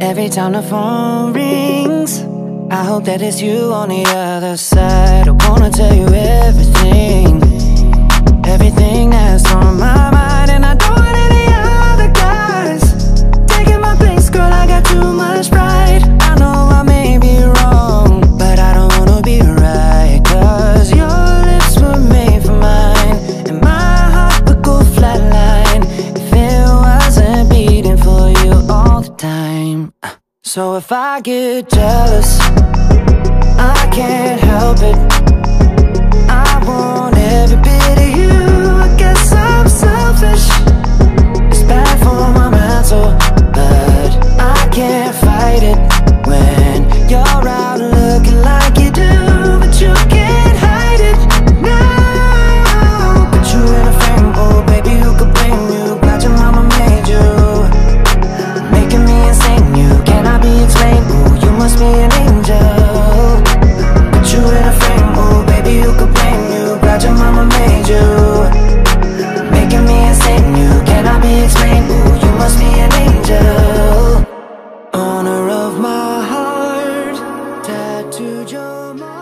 Every time the phone rings, I hope that it's you on the other side. I wanna tell you everything, So if I get jealous, I can't help it. I want every bit of you. I guess I'm selfish. It's bad for my mental, but I can't fight it. to mind.